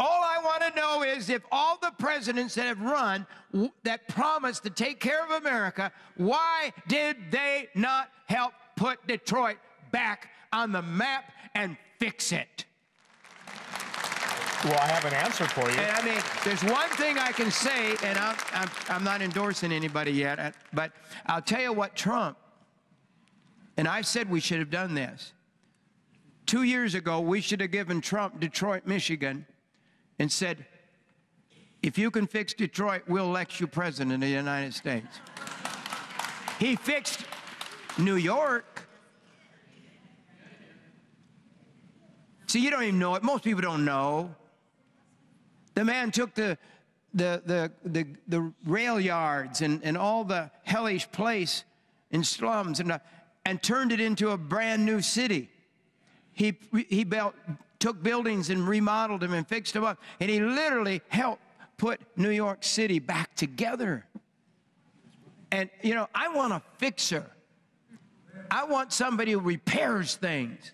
All I want to know is if all the presidents that have run w- that promised to take care of America, why did they not help put Detroit back on the map and fix it? Well, I have an answer for you. And I mean, there's one thing I can say, and I'm, I'm, I'm not endorsing anybody yet, uh, but I'll tell you what Trump, and I said we should have done this. Two years ago, we should have given Trump Detroit, Michigan, and said, if you can fix Detroit, we'll elect you president of the United States. He fixed New York. See, you don't even know it. Most people don't know. The man took the, the, the, the, the rail yards and, and all the hellish place in slums and, uh, and turned it into a brand new city. He, he built, took buildings and remodeled them and fixed them up. And he literally helped put New York City back together. And, you know, I want a fixer. I want somebody who repairs things.